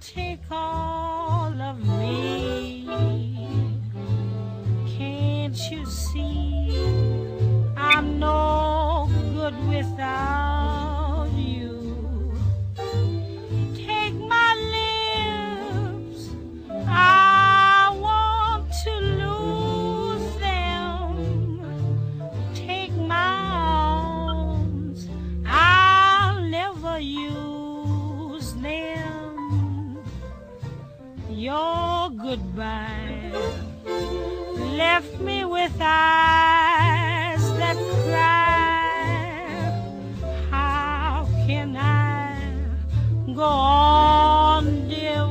take all of me. Can't you see? your goodbye left me with eyes that cry. How can I go on, dear?